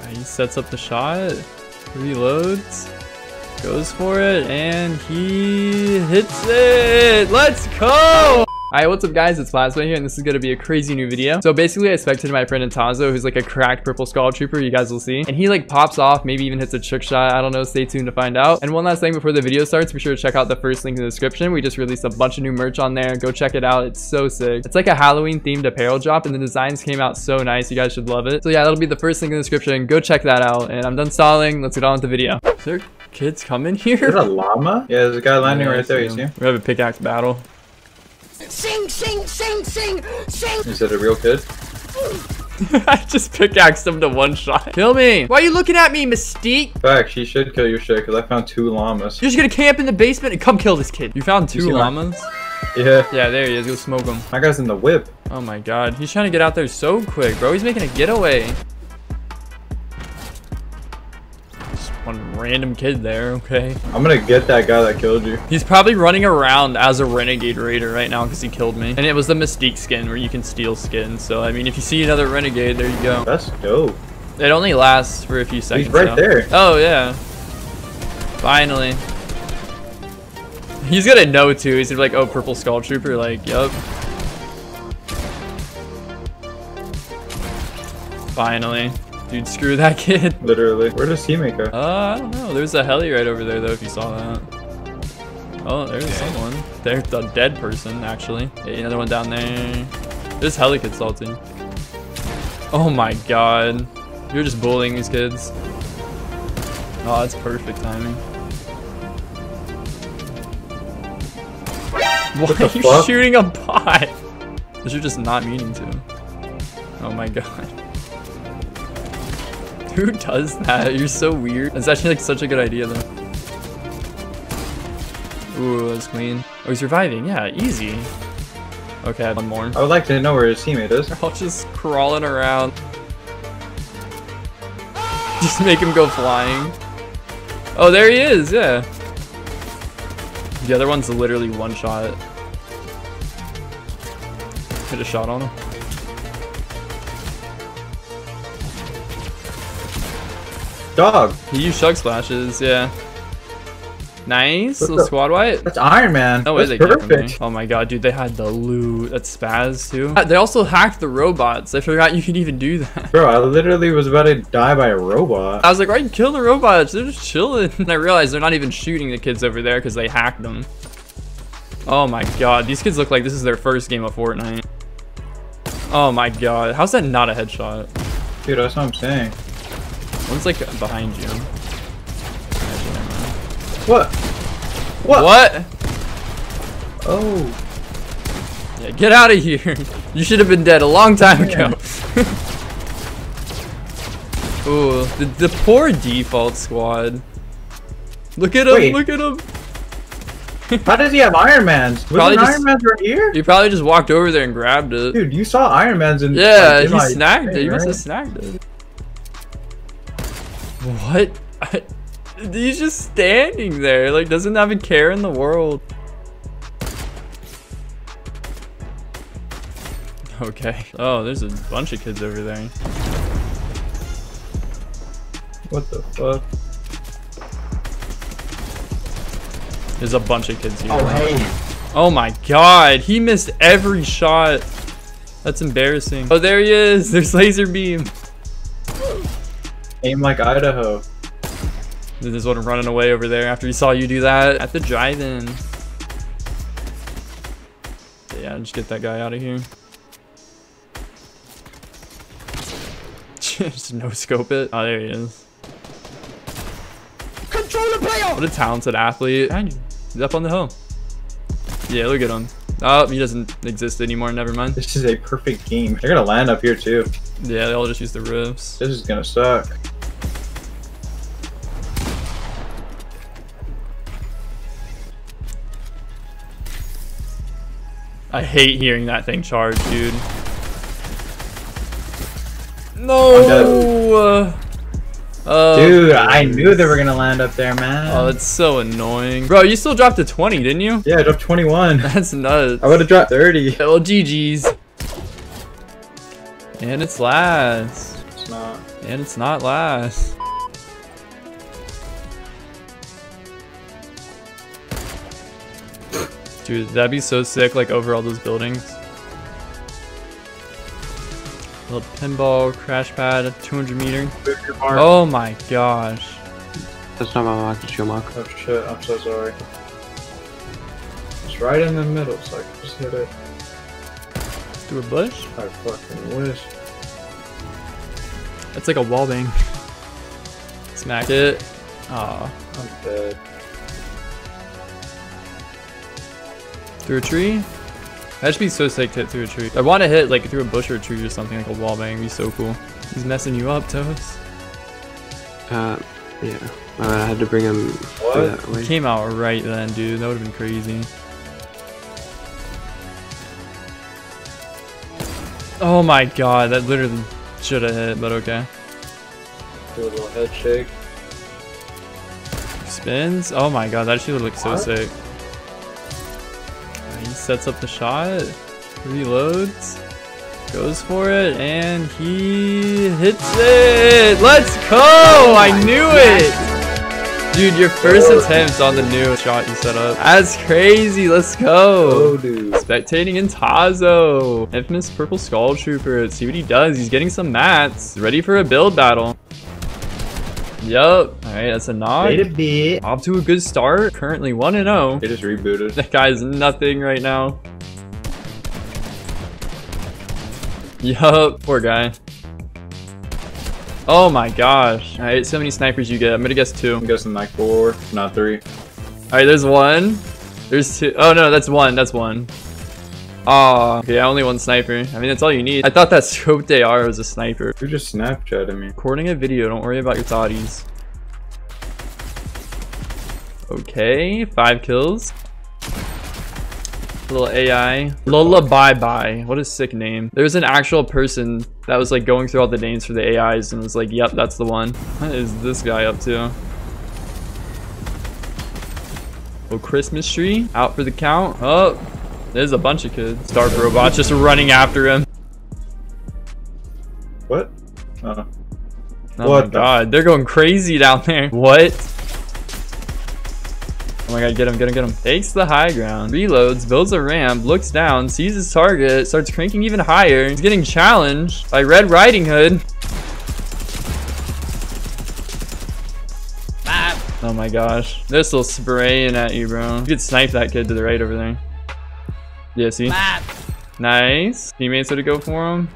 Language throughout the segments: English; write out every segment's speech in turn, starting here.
Uh, he sets up the shot, reloads, goes for it, and he hits it. Let's go. Alright, what's up guys, it's Plasma here, and this is going to be a crazy new video. So basically, I expected my friend Antazo, who's like a cracked purple skull trooper, you guys will see. And he like pops off, maybe even hits a trick shot, I don't know, stay tuned to find out. And one last thing before the video starts, be sure to check out the first link in the description. We just released a bunch of new merch on there, go check it out, it's so sick. It's like a Halloween themed apparel drop, and the designs came out so nice, you guys should love it. So yeah, that'll be the first link in the description, go check that out. And I'm done stalling, let's get on with the video. Is there kids coming here? Is a llama? Yeah, there's a guy landing Yeah, right there, you see him? We have a pickaxe battle. Sing, sing, sing, sing, sing. Is it a real kid? I just pickaxed him to one shot. Kill me. Why are you looking at me, Mystique? Fact, she should kill your shit because I found two llamas. You're just gonna camp in the basement and come kill this kid. You found two see my- llamas? Yeah, Yeah, there he is. Go smoke him. my guy's in the whip. Oh my god. He's trying to get out there so quick, bro. He's making a getaway. Random kid there, okay. I'm gonna get that guy that killed you. He's probably running around as a renegade raider right now because he killed me. And it was the Mystique skin where you can steal skins. So, I mean, if you see another renegade, there you go. That's dope. It only lasts for a few seconds. He's right though. there. Oh yeah. Finally. He's gonna know too. He's gonna be like, oh, purple skull trooper. Like, yup. Finally. Dude, screw that kid. Literally. Where does he make a? Uh, I don't know. There's a heli right over there though, if you saw that. Oh, there's someone. There's a dead person, actually. Yeah, another one down there. This heli kid salty. Oh my god. You're just bullying these kids. Oh, that's perfect timing. Why the are you fuck? shooting a bot? Because you're just not meaning to. Oh my god. Who does that? You're so weird. It's actually like such a good idea though. Ooh, that's clean. Oh, he's reviving. Yeah, easy. Okay, one more. I would like to know where his teammate is. I'll just crawling around. Just make him go flying. Oh, there he is, yeah. The other one's literally one shot. Hit a shot on him. Dog. He used Chug Splashes, yeah. Nice, little squad white. That's Iron Man. No way That's they came from me. perfect. Oh my god, dude, they had the loot. That's spaz too. Uh, they also hacked the robots. I forgot you could even do that. Bro, I literally was about to die by a robot. I was like, why you kill the robots? They're just chilling. And I realized they're not even shooting the kids over there because they hacked them. Oh my god, these kids look like this is their first game of Fortnite. Oh my god, how's that not a headshot? Dude, that's what I'm saying. One's like behind you. Actually, never mind. What? What? What? Oh. Yeah, get out of here. You should have been dead a long time ago. Ooh, the, the poor default squad. Look at him, Wait. look at him. How does he have Iron Man's? Probably just- Iron Man's right here? He probably just walked over there and grabbed it. Dude, you saw Iron Man's in Yeah, like, he snagged it. thing, He must have right? snagged it. What? He's just standing there. Like, doesn't have a care in the world. Okay. Oh, there's a bunch of kids over there. What the fuck? There's a bunch of kids here. Oh, hey. Oh my god, he missed every shot. That's embarrassing. Oh, there he is. There's laser beam. Aim like Idaho. This one running away over there after he saw you do that at the drive-in. Yeah, just get that guy out of here. just no scope it. Oh, there he is. Control the player. What a talented athlete. Behind you. He's up on the hill. Yeah, look at him. Oh, he doesn't exist anymore. Never mind. This is a perfect game. They're gonna land up here too. Yeah, they all just use the roofs. This is gonna suck. I hate hearing that thing charge, dude. No. Oh, Dude, I knew they were gonna land up there, man. Oh, that's so annoying. Bro, you still dropped to 20, didn't you? yeah, I dropped 21. That's nuts. I would have dropped 30. Well, GG's. And it's last. It's not. And it's not last. Dude, that'd be so sick, like over all those buildings. Little pinball crash pad, 200 meter. Move your mark. Oh my gosh. That's not my mark, it's your mark. Oh shit, I'm so sorry. It's right in the middle, so I can just hit it. Through a bush? I fucking wish. That's like a wall bang. Smack it. Aw. I'm dead. Through a tree? That should be so sick to hit through a tree. I want to hit like through a bush or a tree or something like a wall bang. It'd be so cool. He's messing you up, Toast. Uh, yeah. My I had to bring him What? that He came out right then, dude. That would have been crazy. Oh my god, that literally should have hit, but okay. Do a little head shake. Spins? Oh my god, that actually would look so sick. He sets up the shot, reloads, goes for it, and he hits it! Let's go! I knew it! Dude, your first attempt on the new shot you set up. That's crazy, let's go! Oh, dude. Spectating Antazo. Infamous Purple Skull Trooper. Let's see what he does. He's getting some mats. Ready for a build battle. Yup. Alright, that's a knock. Wait a bit. Off to a good start. Currently 1 0. It just rebooted. That guy's nothing right now. Yup. Poor guy. Oh my gosh. Alright, so many snipers you get. I'm gonna guess two. I'm guessing like four, not three. Alright, there's one. There's two. Oh no, that's one. That's one. Aw. Okay, I only one sniper. I mean, that's all you need. I thought that scoped AR was a sniper. You're just Snapchatting me. Recording a video. Don't worry about your thoughties. Okay, five kills. Little AI. Lola Bye Bye. What a sick name. There's an actual person that was like going through all the names for the AIs and was like, yep, that's the one. What is this guy up to? Oh, Christmas tree. Out for the count. Oh, there's a bunch of kids. Stark robots just running after him. What? Oh. Oh What my the- god, they're going crazy down there. What? Oh my god, get him, get him, get him. Takes the high ground, reloads, builds a ramp, looks down, sees his target, starts cranking even higher. He's getting challenged by Red Riding Hood. Ah. Oh my gosh. They're still spraying at you, bro. You could snipe that kid to the right over there. Yeah, see? Nice. Teammates would to go for him.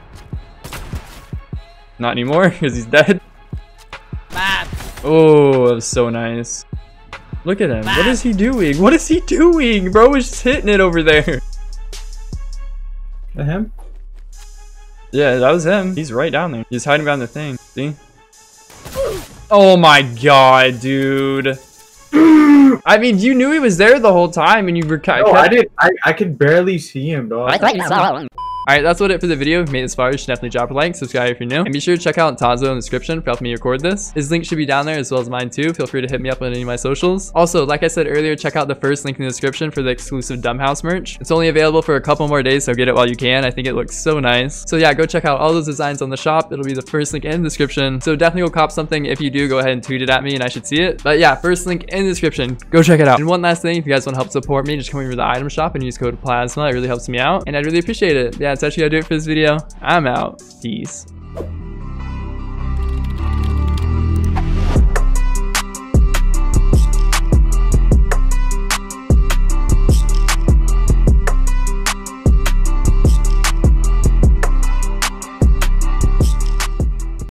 Not anymore, because he's dead. Oh, that was so nice. Look at him. What is he doing? What is he doing? Bro is just hitting it over there. That him? Yeah, that was him. He's right down there. He's hiding behind the thing. See? Oh my god, dude. I mean, you knew he was there the whole time and you were kind No, I did. I, I could barely see him, dog. Alright, that's what it for the video. If you made this far, you should definitely drop a like, subscribe if you're new, and be sure to check out Tazo in the description for helping me record this. His link should be down there as well as mine too. Feel free to hit me up on any of my socials. Also, like I said earlier, check out the first link in the description for the exclusive Dumbhouse merch. It's only available for a couple more days, so get it while you can. I think it looks so nice. So yeah, go check out all those designs on the shop. It'll be the first link in the description. So definitely go cop something. If you do, go ahead and tweet it at me and I should see it. But yeah, first link in the description. Go check it out. And one last thing, if you guys want to help support me, just come over to the item shop and use code PLASMA. It really helps me out and I'd really appreciate it. Yeah, that's actually gonna do it for this video. I'm out. Peace.